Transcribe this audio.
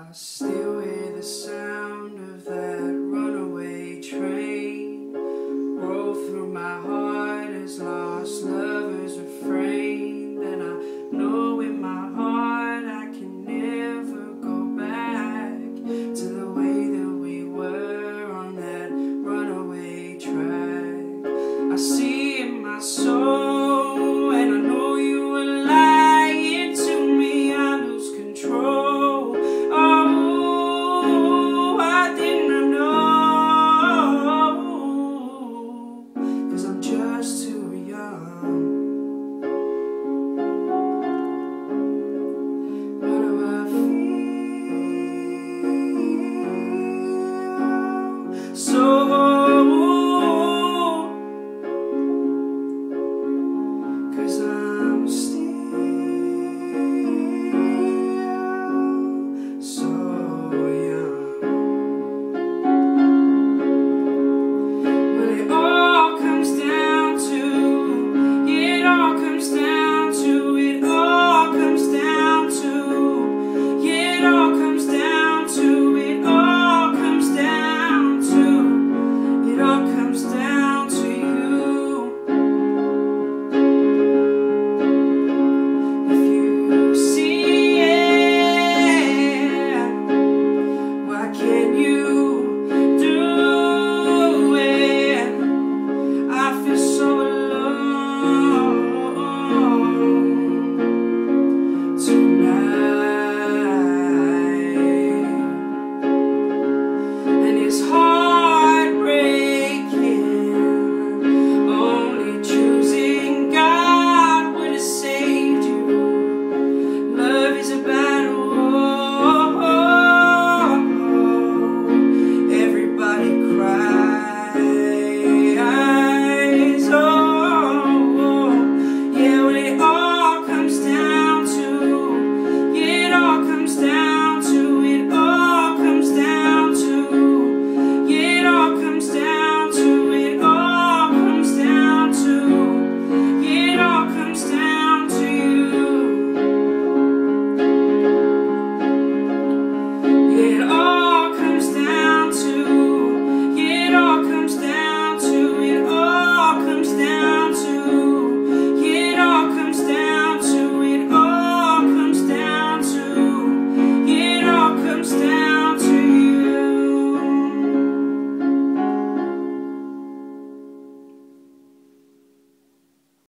I still hear the sound of that runaway train roll through my heart as lost lovers refrain. And I know in my heart I can never go back to the way that we were on that runaway track. I see in my soul. Cause I